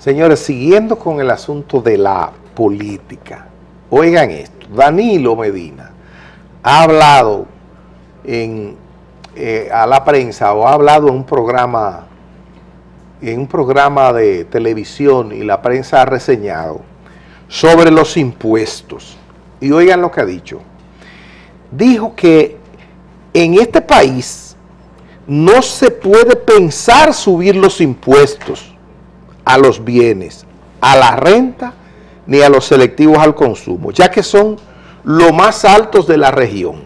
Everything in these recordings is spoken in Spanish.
Señores, siguiendo con el asunto de la política, oigan esto, Danilo Medina ha hablado en, eh, a la prensa o ha hablado en un programa en un programa de televisión y la prensa ha reseñado sobre los impuestos. Y oigan lo que ha dicho. Dijo que en este país no se puede pensar subir los impuestos a los bienes, a la renta, ni a los selectivos al consumo, ya que son los más altos de la región.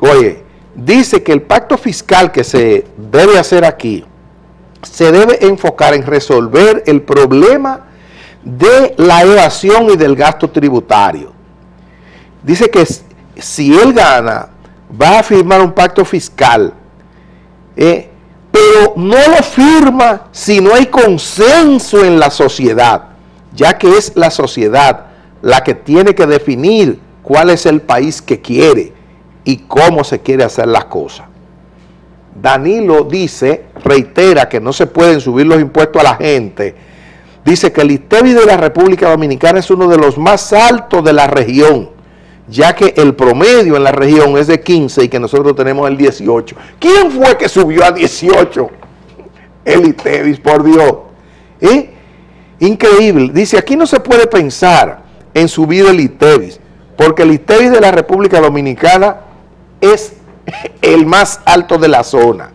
Oye, dice que el pacto fiscal que se debe hacer aquí se debe enfocar en resolver el problema de la evasión y del gasto tributario. Dice que si él gana, va a firmar un pacto fiscal, eh, pero no lo firma si no hay consenso en la sociedad, ya que es la sociedad la que tiene que definir cuál es el país que quiere y cómo se quiere hacer las cosas. Danilo dice, reitera que no se pueden subir los impuestos a la gente. Dice que el ITEVI de la República Dominicana es uno de los más altos de la región, ya que el promedio en la región es de 15 y que nosotros tenemos el 18. ¿Quién fue que subió a 18? El ITEVIS, por Dios. ¿Eh? Increíble. Dice, aquí no se puede pensar en subir el ITEVIS, porque el ITEVIS de la República Dominicana es el más alto de la zona.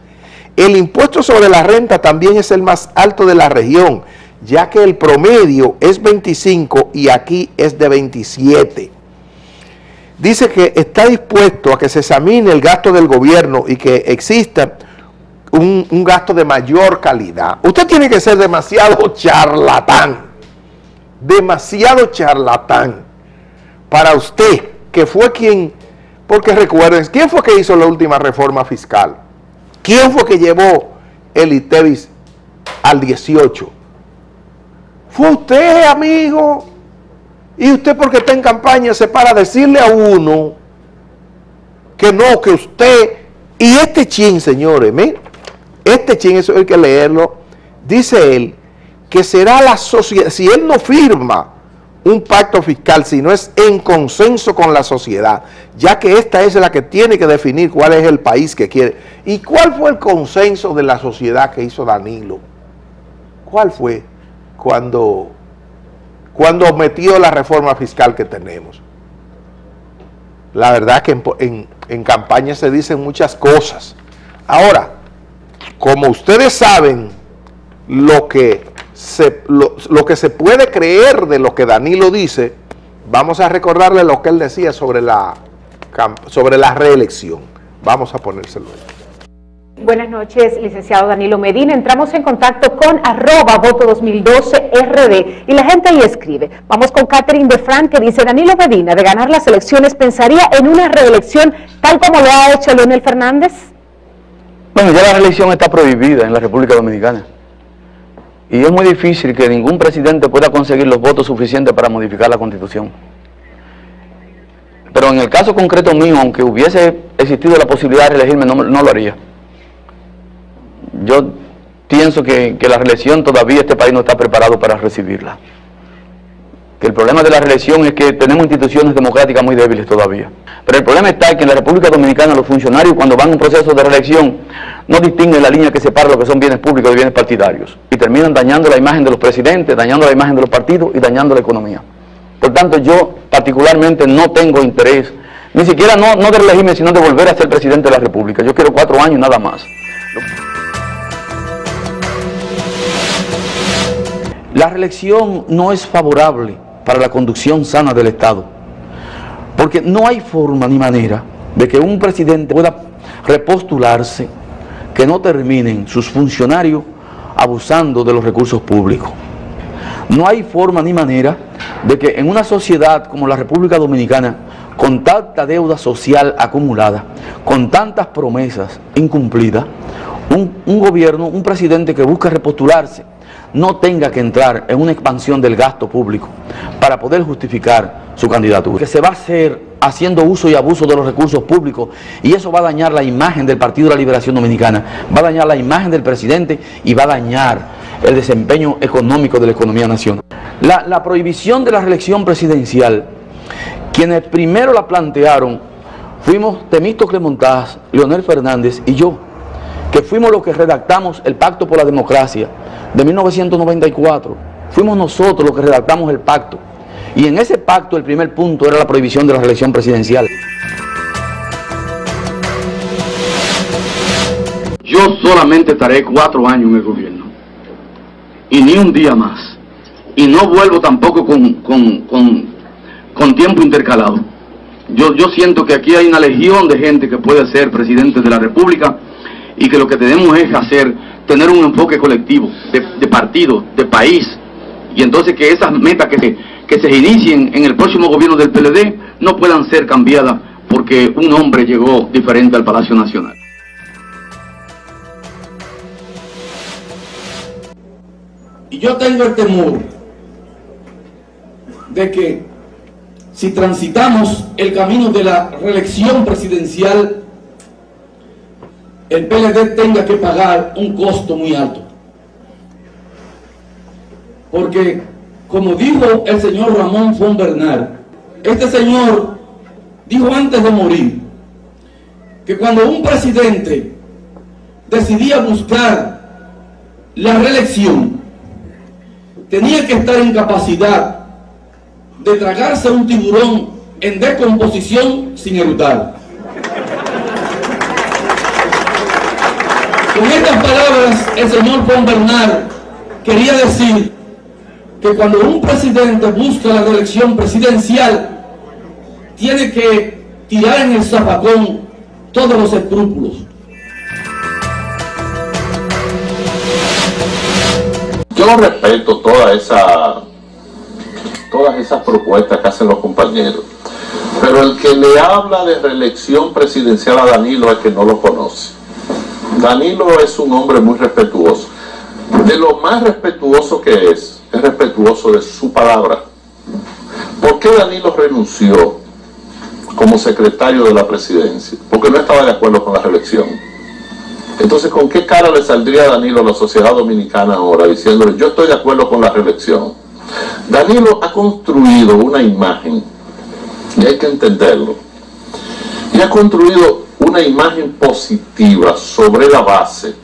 El impuesto sobre la renta también es el más alto de la región, ya que el promedio es 25 y aquí es de 27. Dice que está dispuesto a que se examine el gasto del gobierno y que exista un, un gasto de mayor calidad. Usted tiene que ser demasiado charlatán, demasiado charlatán para usted, que fue quien porque recuerden, ¿quién fue que hizo la última reforma fiscal? ¿Quién fue que llevó el ITEVIS al 18? Fue usted, amigo. Y usted porque está en campaña se para a decirle a uno que no, que usted... Y este chin, señores, este chin, eso hay que leerlo, dice él, que será la sociedad, si él no firma un pacto fiscal si no es en consenso con la sociedad, ya que esta es la que tiene que definir cuál es el país que quiere. ¿Y cuál fue el consenso de la sociedad que hizo Danilo? ¿Cuál fue cuando, cuando metió la reforma fiscal que tenemos? La verdad que en, en campaña se dicen muchas cosas. Ahora, como ustedes saben, lo que lo, que se puede creer de lo que Danilo dice, vamos a recordarle lo que él decía sobre la, sobre la reelección. Vamos a ponérselo. Buenas noches, licenciado Danilo Medina. Entramos en contacto con arroba voto 2012 RD y la gente ahí escribe. Vamos con Catherine de Frank que dice, Danilo Medina, de ganar las elecciones, ¿pensaría en una reelección tal como lo ha hecho Leonel Fernández? Bueno, ya la reelección está prohibida en la República Dominicana. Y es muy difícil que ningún presidente pueda conseguir los votos suficientes para modificar la constitución. Pero en el caso concreto mío, aunque hubiese existido la posibilidad de reelegirme, no, lo haría. Yo pienso que, la reelección todavía este país no está preparado para recibirla. Que el problema de la reelección es que tenemos instituciones democráticas muy débiles todavía. Pero el problema está que en la República Dominicana los funcionarios cuando van a un proceso de reelección no distinguen la línea que separa lo que son bienes públicos de bienes partidarios y terminan dañando la imagen de los presidentes, dañando la imagen de los partidos y dañando la economía. Por tanto, yo particularmente no tengo interés, ni siquiera no, no de reelegirme, sino de volver a ser presidente de la República. Yo quiero cuatro años nada más. La reelección no es favorable para la conducción sana del Estado, porque no hay forma ni manera de que un presidente pueda repostularse que no terminen sus funcionarios abusando de los recursos públicos. No hay forma ni manera de que en una sociedad como la República Dominicana, con tanta deuda social acumulada, con tantas promesas incumplidas, un, gobierno, un presidente que busca repostularse, no tenga que entrar en una expansión del gasto público para poder justificar su candidatura. Que se va a hacer haciendo uso y abuso de los recursos públicos y eso va a dañar la imagen del Partido de la Liberación Dominicana, va a dañar la imagen del presidente y va a dañar el desempeño económico de la economía nacional. La, prohibición de la reelección presidencial, quienes primero la plantearon fuimos Temístocle Montaz, Leonel Fernández y yo, que fuimos los que redactamos el Pacto por la Democracia de 1994. Fuimos nosotros los que redactamos el pacto. Y en ese pacto el primer punto era la prohibición de la reelección presidencial. Yo solamente estaré cuatro años en el gobierno. Y ni un día más. Y no vuelvo tampoco con, con, con, tiempo intercalado. Yo, yo siento que aquí hay una legión de gente que puede ser presidente de la República y que lo que tenemos es hacer, tener un enfoque colectivo, de, partido, de país, y entonces que esas metas que se, que se inicien en el próximo gobierno del PLD no puedan ser cambiadas porque un hombre llegó diferente al Palacio Nacional. Y yo tengo el temor de que si transitamos el camino de la reelección presidencial, el PLD tenga que pagar un costo muy alto. Porque, como dijo el señor Ramón von Bernard, este señor dijo antes de morir que cuando un presidente decidía buscar la reelección, tenía que estar en capacidad de tragarse un tiburón en decomposición sin erutar. Con estas palabras, el señor Juan Bernard quería decir que cuando un presidente busca la reelección presidencial, tiene que tirar en el zapacón todos los escrúpulos. Yo respeto toda esa todas esas propuestas que hacen los compañeros. Pero el que le habla de reelección presidencial a Danilo es que no lo conoce. Danilo es un hombre muy respetuoso. De lo más respetuoso que es, es respetuoso de su palabra. ¿Por qué Danilo renunció como secretario de la presidencia? Porque no estaba de acuerdo con la reelección. Entonces, ¿con qué cara le saldría a Danilo a la sociedad dominicana ahora diciéndole, yo estoy de acuerdo con la reelección? Danilo ha construido una imagen, y hay que entenderlo, y ha construido una imagen positiva sobre la base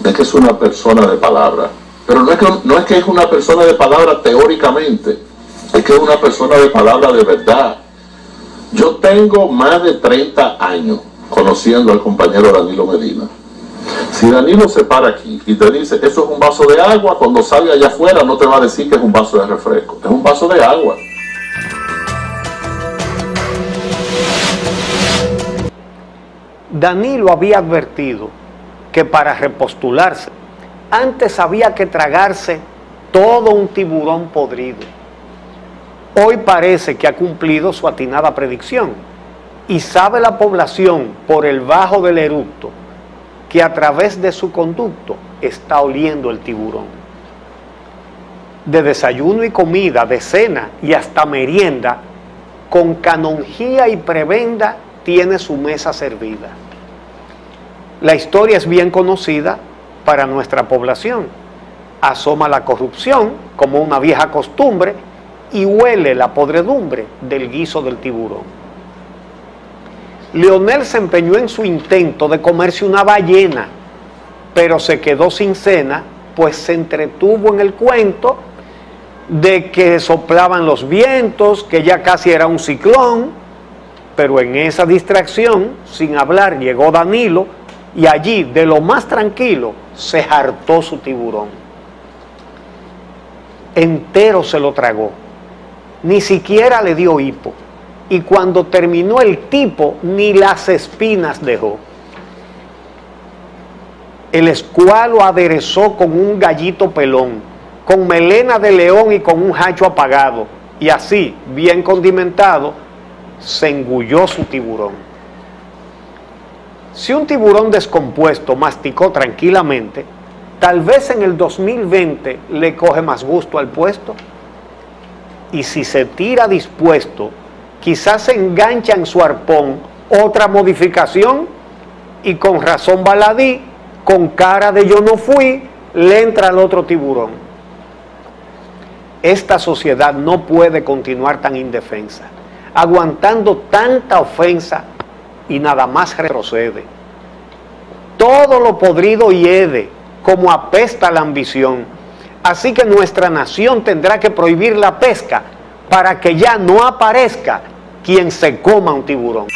de que es una persona de palabra. Pero no es que, no es, que es una persona de palabra teóricamente, es que es una persona de palabra de verdad. Yo tengo más de 30 años conociendo al compañero Danilo Medina. Si Danilo se para aquí y te dice, eso es un vaso de agua, cuando salga allá afuera no te va a decir que es un vaso de refresco, es un vaso de agua. Danilo había advertido que para repostularse, antes había que tragarse todo un tiburón podrido. Hoy parece que ha cumplido su atinada predicción y sabe la población por el bajo del eructo que a través de su conducto está oliendo el tiburón. De desayuno y comida, de cena y hasta merienda, con canonjía y prebenda tiene su mesa servida. La historia es bien conocida para nuestra población. Asoma la corrupción como una vieja costumbre y huele la podredumbre del guiso del tiburón. Leonel se empeñó en su intento de comerse una ballena, pero se quedó sin cena, pues se entretuvo en el cuento de que soplaban los vientos, que ya casi era un ciclón, pero en esa distracción, sin hablar, llegó Danilo y allí, de lo más tranquilo, se hartó su tiburón. Entero se lo tragó, ni siquiera le dio hipo y cuando terminó el tipo ni las espinas dejó. El escualo aderezó con un gallito pelón, con melena de león y con un hacho apagado, y así, bien condimentado, se engulló su tiburón. Si un tiburón descompuesto masticó tranquilamente, tal vez en el 2020 le coge más gusto al puesto. Y si se tira dispuesto quizás se engancha en su arpón otra modificación y con razón baladí, con cara de yo no fui, le entra al otro tiburón. Esta sociedad no puede continuar tan indefensa, aguantando tanta ofensa y nada más retrocede. Todo lo podrido hiede, como apesta la ambición. Así que nuestra nación tendrá que prohibir la pesca para que ya no aparezca quien se coma un tiburón.